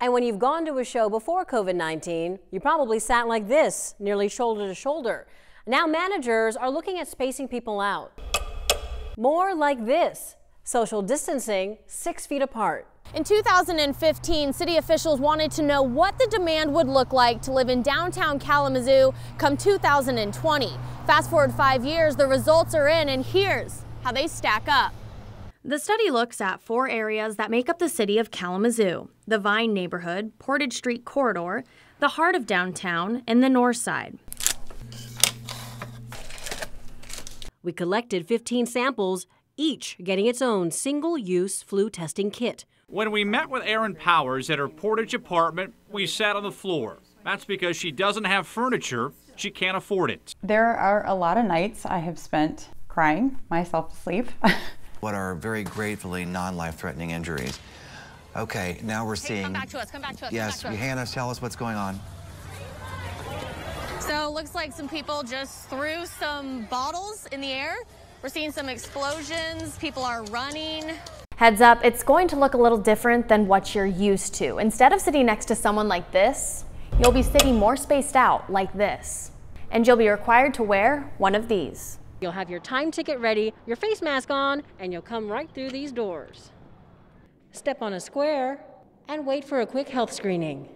And when you've gone to a show before COVID 19, you probably sat like this, nearly shoulder to shoulder. Now managers are looking at spacing people out. More like this, social distancing six feet apart. In 2015, city officials wanted to know what the demand would look like to live in downtown Kalamazoo come 2020. Fast forward five years, the results are in, and here's how they stack up. The study looks at four areas that make up the city of Kalamazoo the Vine neighborhood, Portage Street corridor, the heart of downtown, and the north side. We collected 15 samples, each getting its own single use flu testing kit. When we met with Erin Powers at her Portage apartment, we sat on the floor. That's because she doesn't have furniture, she can't afford it. There are a lot of nights I have spent crying myself to sleep. what are very gratefully non-life-threatening injuries. Okay, now we're seeing. Come back to us. Come back to us. Yes, back to Hannah, tell us what's going on. So looks like some people just threw some bottles in the air. We're seeing some explosions. People are running. Heads up, it's going to look a little different than what you're used to. Instead of sitting next to someone like this, you'll be sitting more spaced out like this. And you'll be required to wear one of these. You'll have your time ticket ready, your face mask on, and you'll come right through these doors. Step on a square and wait for a quick health screening.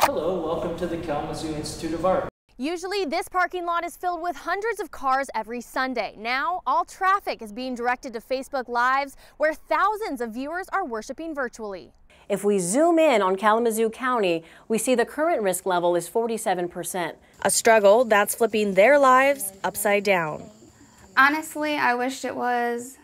Hello, welcome to the Kalamazoo Institute of Art. Usually this parking lot is filled with hundreds of cars every Sunday. Now all traffic is being directed to Facebook Lives where thousands of viewers are worshiping virtually. If we zoom in on Kalamazoo County, we see the current risk level is 47%. A struggle that's flipping their lives upside down. Honestly, I wished it was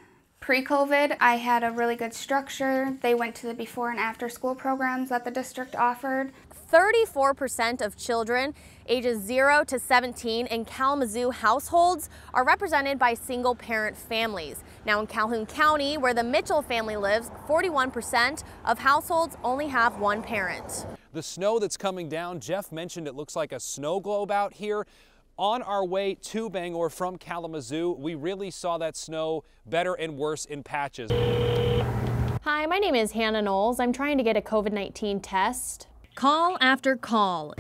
pre-COVID. I had a really good structure. They went to the before and after school programs that the district offered. 34% of children ages 0 to 17 in Kalamazoo households are represented by single parent families. Now in Calhoun County, where the Mitchell family lives, 41% of households only have one parent. The snow that's coming down, Jeff mentioned it looks like a snow globe out here. On our way to Bangor from Kalamazoo, we really saw that snow better and worse in patches. Hi, my name is Hannah Knowles. I'm trying to get a COVID-19 test. Call after call.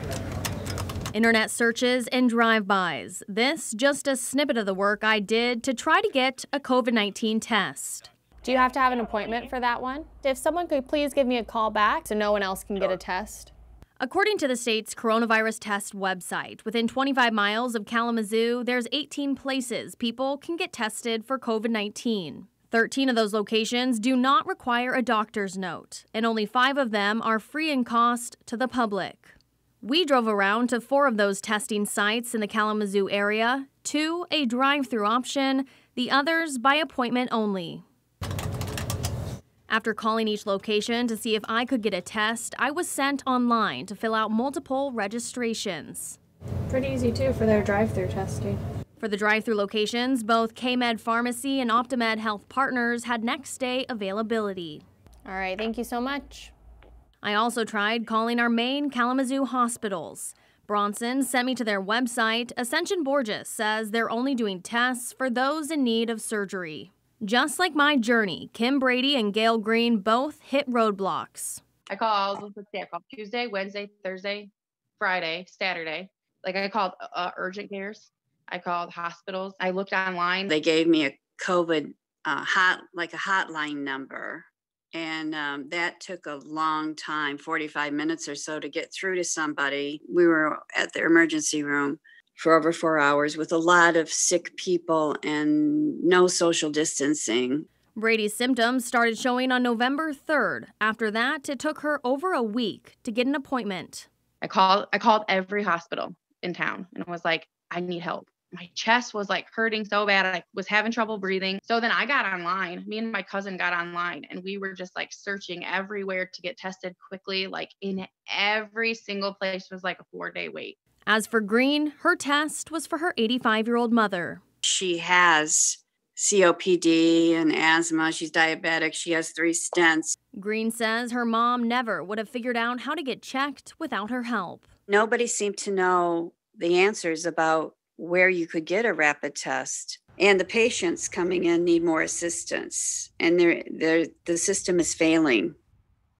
Internet searches and drive-bys. This just a snippet of the work I did to try to get a COVID-19 test. Do you have to have an appointment for that one? If someone could please give me a call back so no one else can get a test. According to the state's coronavirus test website, within 25 miles of Kalamazoo, there's 18 places people can get tested for COVID 19. 13 of those locations do not require a doctor's note, and only five of them are free in cost to the public. We drove around to four of those testing sites in the Kalamazoo area, two a drive through option, the others by appointment only. After calling each location to see if I could get a test, I was sent online to fill out multiple registrations. Pretty easy too for their drive through testing. For the drive through locations, both KMed Pharmacy and Optimed Health Partners had next day availability. All right, thank you so much. I also tried calling our main Kalamazoo hospitals. Bronson sent me to their website. Ascension Borgess says they're only doing tests for those in need of surgery. Just like my journey, Kim Brady and Gail Green both hit roadblocks. I called, let's see, I called Tuesday, Wednesday, Thursday, Friday, Saturday. Like I called uh, urgent cares I called hospitals. I looked online. They gave me a COVID uh, hot, like a hotline number. And um, that took a long time 45 minutes or so to get through to somebody. We were at the emergency room for over four hours with a lot of sick people and no social distancing. Brady's symptoms started showing on November 3rd. After that, it took her over a week to get an appointment. I called I called every hospital in town and I was like, I need help my chest was like hurting so bad. I was having trouble breathing. So then I got online. Me and my cousin got online and we were just like searching everywhere to get tested quickly. Like in every single place was like a four day wait. As for Green, her test was for her 85 year old mother. She has COPD and asthma. She's diabetic. She has three stents. Green says her mom never would have figured out how to get checked without her help. Nobody seemed to know the answers about where you could get a rapid test. And the patients coming in need more assistance, and they're, they're, the system is failing.